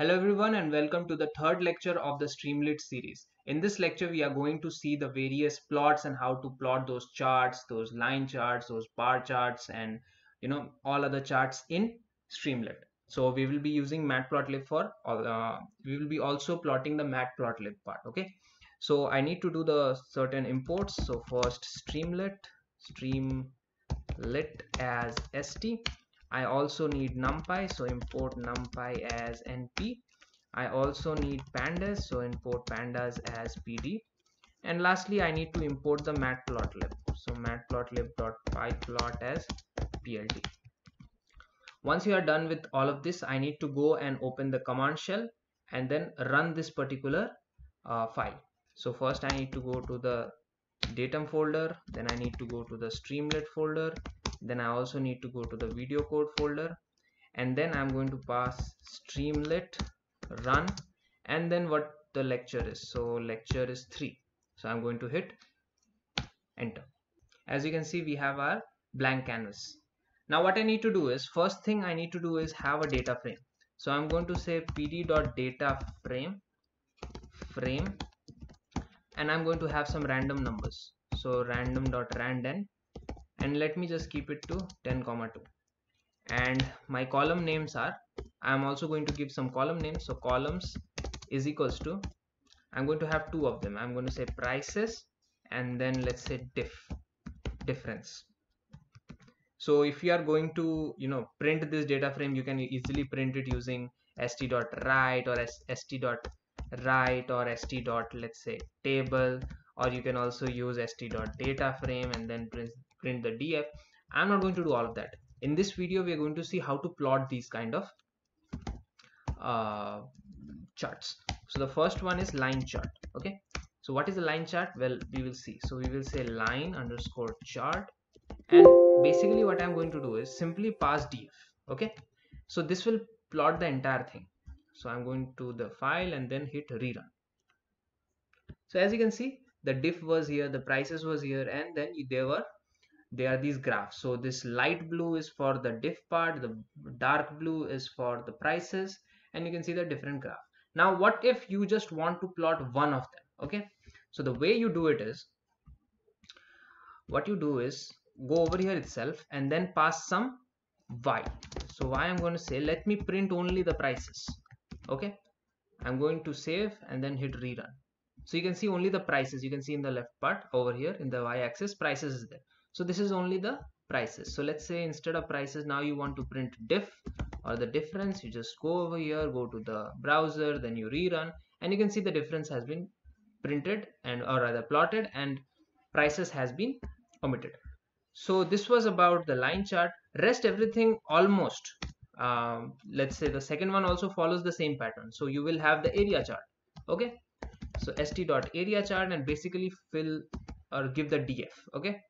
Hello everyone and welcome to the third lecture of the Streamlit series. In this lecture we are going to see the various plots and how to plot those charts, those line charts, those bar charts and you know all other charts in Streamlit. So we will be using matplotlib for uh, we will be also plotting the matplotlib part okay. So I need to do the certain imports. So first Streamlit Streamlit as st I also need numpy so import numpy as np I also need pandas so import pandas as pd and lastly I need to import the matplotlib. So matplotlib.pyplot plot as plt once you are done with all of this I need to go and open the command shell and then run this particular uh, file. So first I need to go to the datum folder then I need to go to the streamlit folder then I also need to go to the video code folder and then I'm going to pass streamlit run and then what the lecture is. So lecture is 3 so I'm going to hit enter. As you can see we have our blank canvas. Now what I need to do is first thing I need to do is have a data frame. So I'm going to say pd.data frame frame and I'm going to have some random numbers. So random.randn and let me just keep it to 10 comma 2 and my column names are I'm also going to give some column names. So columns is equals to I'm going to have two of them. I'm going to say prices and then let's say diff difference. So if you are going to you know print this data frame you can easily print it using st.write or st.write or st. let's say table or you can also use st.data frame and then print print the df i'm not going to do all of that. In this video we are going to see how to plot these kind of uh, charts. So the first one is line chart okay? So what is a line chart? Well we will see. So we will say line underscore chart. And basically what i'm going to do is simply pass df okay? So this will plot the entire thing. So i'm going to the file and then hit rerun. So as you can see the diff was here the prices was here and then there were there are these graphs. So this light blue is for the diff part the dark blue is for the prices and you can see the different graph. Now what if you just want to plot one of them? Okay? So the way you do it is what you do is go over here itself and then pass some y. So y i'm going to say let me print only the prices. Okay? I'm going to save and then hit rerun. So you can see only the prices. You can see in the left part over here in the y-axis prices is there so this is only the prices. So let's say instead of prices now you want to print diff or the difference. You just go over here go to the browser then you rerun and you can see the difference has been printed and or rather plotted and prices has been omitted. So this was about the line chart. Rest everything almost um, let's say the second one also follows the same pattern. So you will have the area chart okay? So st dot area chart and basically fill or give the df okay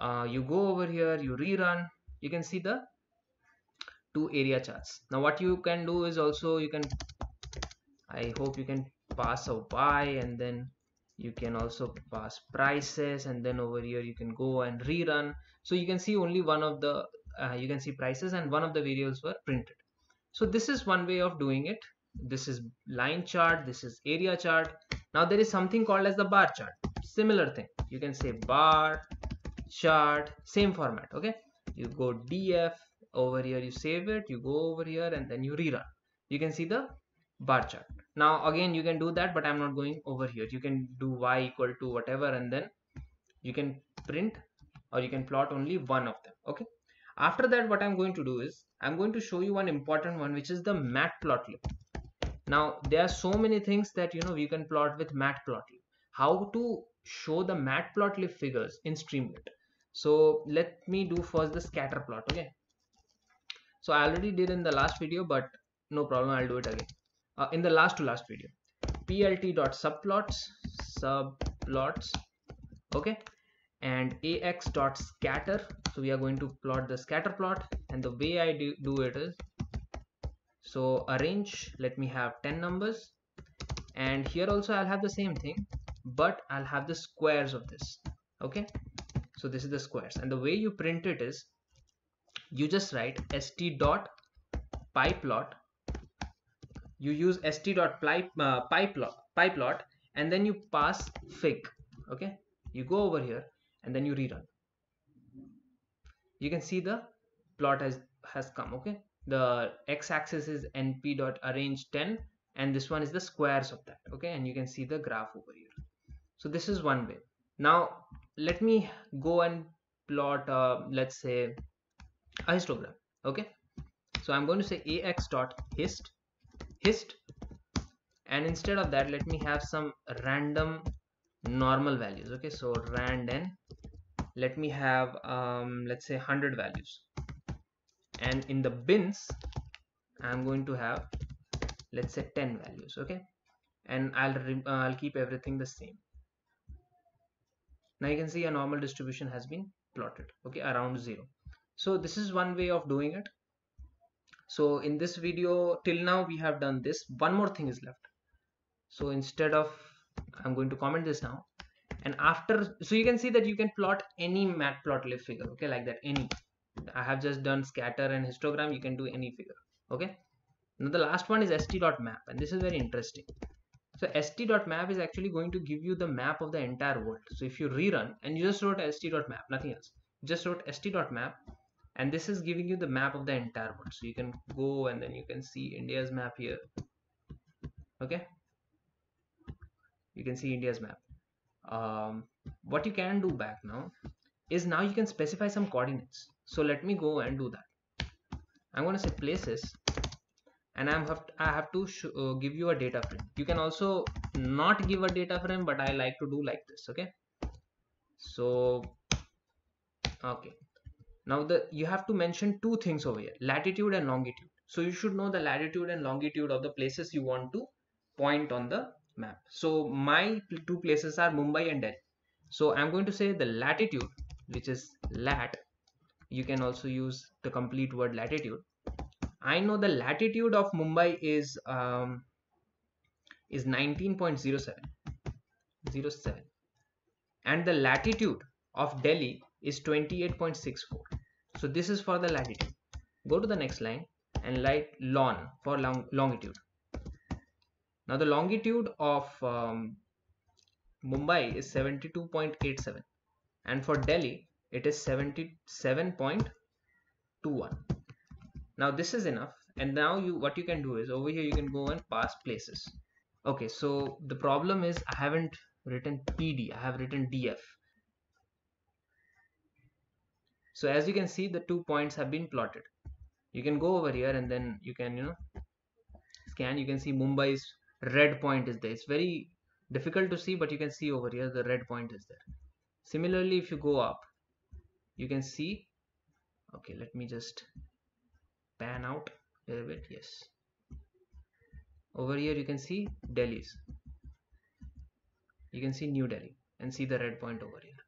uh, you go over here you rerun. You can see the two area charts. Now what you can do is also you can I hope you can pass a a y and then you can also pass prices and then over here you can go and rerun. So you can see only one of the uh, you can see prices and one of the variables were printed. So this is one way of doing it. This is line chart this is area chart. Now there is something called as the bar chart. Similar thing. You can say bar chart same format okay? You go df over here you save it you go over here and then you rerun. You can see the bar chart. Now again you can do that but i'm not going over here. You can do y equal to whatever and then you can print or you can plot only one of them okay? After that what i'm going to do is i'm going to show you one important one which is the matplotlib now there are so many things that you know you can plot with matplotlib how to show the matplotlib figures in streamlit so let me do first the scatter plot okay? So i already did in the last video but no problem i'll do it again. Uh, in the last to last video. Plt subplots subplots okay? And ax scatter. So we are going to plot the scatter plot and the way i do, do it is so arange let me have 10 numbers. And here also i'll have the same thing but i'll have the squares of this okay so this is the squares. And the way you print it is you just write st dot plot. you use st.pyplot uh, pyplot and then you pass fig okay? You go over here and then you rerun. You can see the plot has has come okay? The x-axis is np dot arange 10 and this one is the squares of that okay? And you can see the graph over here. So this is one way. Now let me go and plot uh, let's say a histogram okay? So i'm going to say ax dot hist hist and instead of that let me have some random normal values okay? So rand let me have um, let's say 100 values. And in the bins I'm going to have let's say 10 values okay? And I'll uh, I'll keep everything the same now you can see a normal distribution has been plotted okay around zero. So this is one way of doing it. So in this video till now we have done this. One more thing is left. So instead of I'm going to comment this now. And after so you can see that you can plot any matplotlib figure okay like that any. I have just done scatter and histogram. You can do any figure okay. Now the last one is st.map and this is very interesting so st.map is actually going to give you the map of the entire world. So if you rerun and you just wrote st.map nothing else just wrote st.map and this is giving you the map of the entire world. So you can go and then you can see India's map here. Okay? You can see India's map. Um, what you can do back now is now you can specify some coordinates. So let me go and do that. I'm going to say places and I'm have to, I have to uh, give you a data frame. You can also not give a data frame but I like to do like this okay? So okay. Now the you have to mention two things over here latitude and longitude. So you should know the latitude and longitude of the places you want to point on the map. So my two places are Mumbai and Delhi. So I'm going to say the latitude which is lat you can also use the complete word latitude I know the latitude of Mumbai is um, is 19.07 07 and the latitude of Delhi is 28.64 so this is for the latitude. Go to the next line and write lon for long longitude. Now the longitude of um, Mumbai is 72.87 and for Delhi it is 77.21 now this is enough. And now you what you can do is over here you can go and pass places. Okay so the problem is I haven't written PD I have written DF so as you can see the two points have been plotted. You can go over here and then you can you know scan. You can see Mumbai's red point is there. It's very difficult to see but you can see over here the red point is there. Similarly if you go up you can see okay let me just pan out a little bit yes. Over here you can see Delhi's you can see New Delhi and see the red point over here.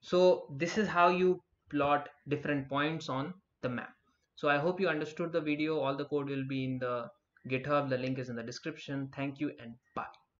So this is how you plot different points on the map. So I hope you understood the video. All the code will be in the github. The link is in the description. Thank you and bye